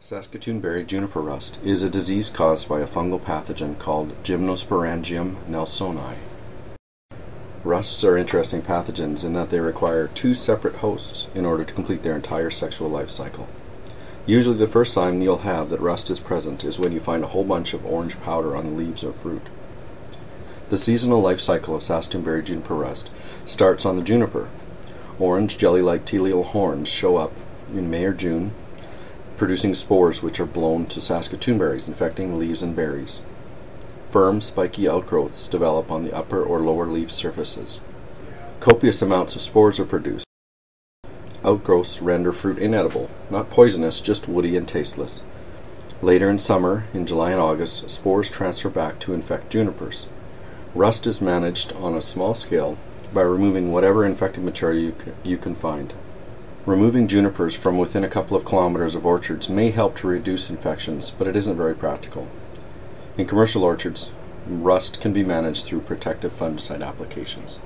Saskatoonberry juniper rust is a disease caused by a fungal pathogen called Gymnosporangium nelsonii. Rusts are interesting pathogens in that they require two separate hosts in order to complete their entire sexual life cycle. Usually the first sign you'll have that rust is present is when you find a whole bunch of orange powder on the leaves or fruit. The seasonal life cycle of Saskatoonberry juniper rust starts on the juniper. Orange jelly-like telial horns show up in May or June, producing spores which are blown to Saskatoon berries, infecting leaves and berries. Firm, spiky outgrowths develop on the upper or lower leaf surfaces. Copious amounts of spores are produced. Outgrowths render fruit inedible, not poisonous, just woody and tasteless. Later in summer, in July and August, spores transfer back to infect junipers. Rust is managed on a small scale by removing whatever infected material you can, you can find. Removing junipers from within a couple of kilometers of orchards may help to reduce infections, but it isn't very practical. In commercial orchards, rust can be managed through protective fungicide applications.